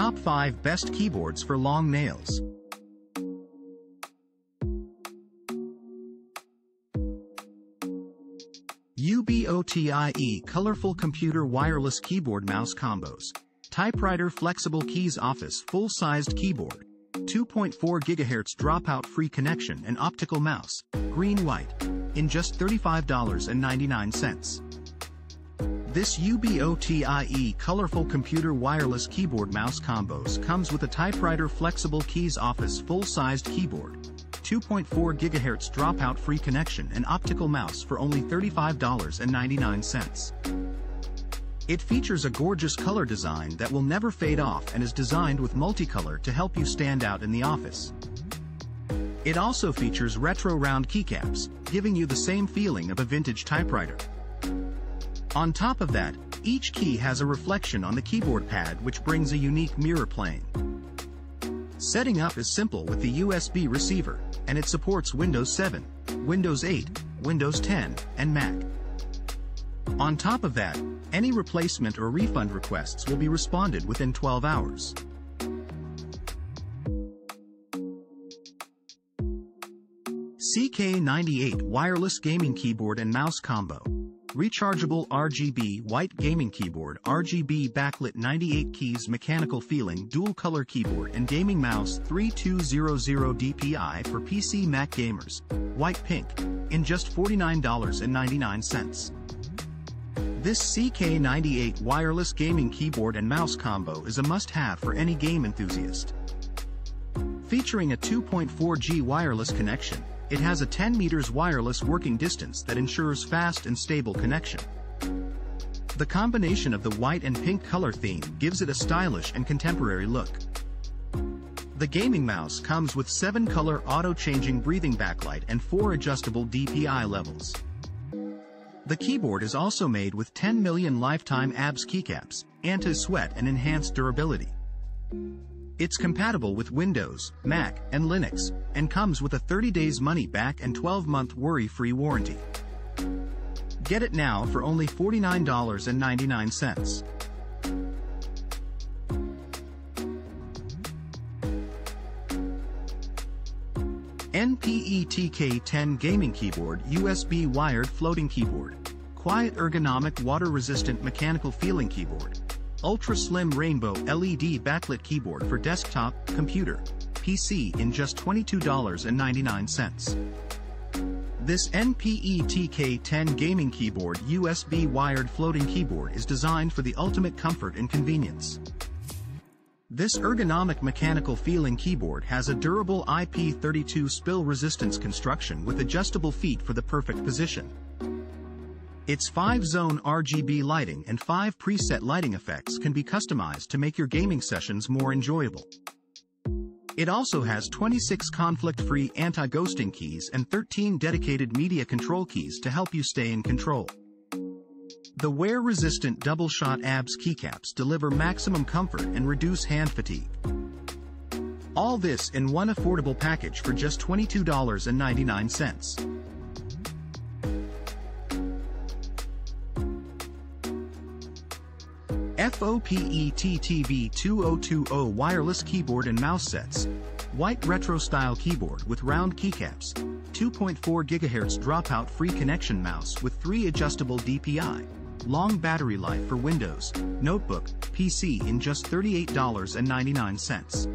Top 5 Best Keyboards for Long Nails. UBOTIE Colorful Computer Wireless Keyboard Mouse Combos. Typewriter Flexible Keys Office Full-Sized Keyboard. 2.4 GHz Dropout Free Connection and Optical Mouse. Green-White. In just $35.99. This UBOTIE colorful computer wireless keyboard mouse combos comes with a typewriter flexible keys office full-sized keyboard, 2.4 GHz dropout free connection and optical mouse for only $35.99. It features a gorgeous color design that will never fade off and is designed with multicolor to help you stand out in the office. It also features retro round keycaps, giving you the same feeling of a vintage typewriter. On top of that, each key has a reflection on the keyboard pad which brings a unique mirror plane. Setting up is simple with the USB receiver, and it supports Windows 7, Windows 8, Windows 10, and Mac. On top of that, any replacement or refund requests will be responded within 12 hours. CK98 Wireless Gaming Keyboard and Mouse Combo Rechargeable RGB white gaming keyboard RGB backlit 98 keys mechanical feeling dual color keyboard and gaming mouse 3200 DPI for PC Mac gamers, white pink, in just $49.99. This CK98 wireless gaming keyboard and mouse combo is a must-have for any game enthusiast. Featuring a 2.4G wireless connection, it has a 10 meters wireless working distance that ensures fast and stable connection. The combination of the white and pink color theme gives it a stylish and contemporary look. The gaming mouse comes with 7-color auto-changing breathing backlight and 4 adjustable DPI levels. The keyboard is also made with 10 million lifetime ABS keycaps, anti-sweat and enhanced durability. It's compatible with Windows, Mac, and Linux, and comes with a 30 days money back and 12 month worry-free warranty. Get it now for only $49.99. NPETK10 Gaming Keyboard USB Wired Floating Keyboard Quiet ergonomic water-resistant mechanical feeling keyboard Ultra Slim Rainbow LED backlit keyboard for desktop, computer, PC in just $22.99. This NPETK10 gaming keyboard USB wired floating keyboard is designed for the ultimate comfort and convenience. This ergonomic mechanical feeling keyboard has a durable IP32 spill resistance construction with adjustable feet for the perfect position. Its 5-zone RGB lighting and 5 preset lighting effects can be customized to make your gaming sessions more enjoyable. It also has 26 conflict-free anti-ghosting keys and 13 dedicated media control keys to help you stay in control. The wear-resistant double-shot ABS keycaps deliver maximum comfort and reduce hand fatigue. All this in one affordable package for just $22.99. FOPETTV 2020 wireless keyboard and mouse sets. White retro style keyboard with round keycaps. 2.4 GHz dropout free connection mouse with 3 adjustable DPI. Long battery life for Windows, notebook, PC in just $38.99.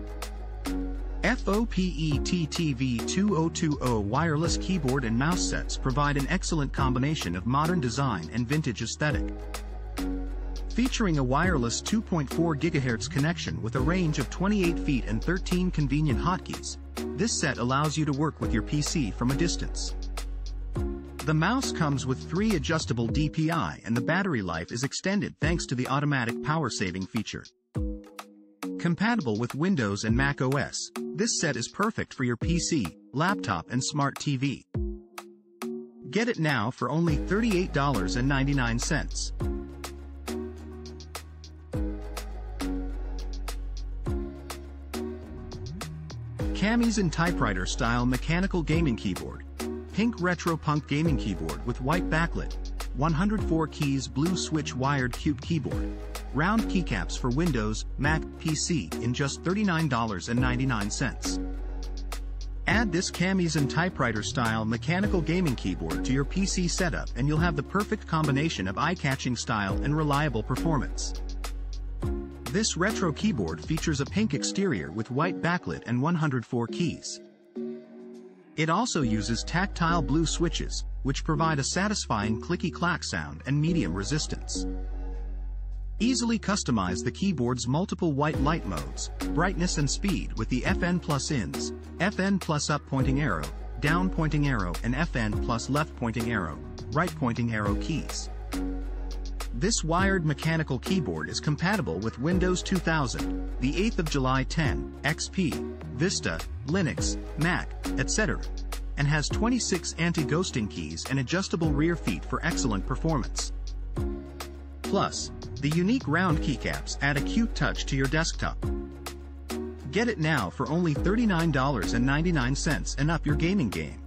FOPETTV 2020 wireless keyboard and mouse sets provide an excellent combination of modern design and vintage aesthetic. Featuring a wireless 2.4 GHz connection with a range of 28 feet and 13 convenient hotkeys, this set allows you to work with your PC from a distance. The mouse comes with three adjustable DPI and the battery life is extended thanks to the automatic power saving feature. Compatible with Windows and Mac OS, this set is perfect for your PC, laptop and smart TV. Get it now for only $38.99. Camisen typewriter style mechanical gaming keyboard. Pink retro punk gaming keyboard with white backlit. 104 keys blue switch wired cube keyboard. round keycaps for Windows, Mac, PC in just $39.99. Add this Camisen typewriter-style mechanical gaming keyboard to your PC setup and you'll have the perfect combination of eye-catching style and reliable performance. This retro keyboard features a pink exterior with white backlit and 104 keys. It also uses tactile blue switches, which provide a satisfying clicky-clack sound and medium resistance. Easily customize the keyboard's multiple white light modes, brightness and speed with the FN plus ins, FN plus up pointing arrow, down pointing arrow and FN plus left pointing arrow, right pointing arrow keys. This wired mechanical keyboard is compatible with Windows 2000, the 8th of July 10, XP, Vista, Linux, Mac, etc., and has 26 anti-ghosting keys and adjustable rear feet for excellent performance. Plus, the unique round keycaps add a cute touch to your desktop. Get it now for only $39.99 and up your gaming game.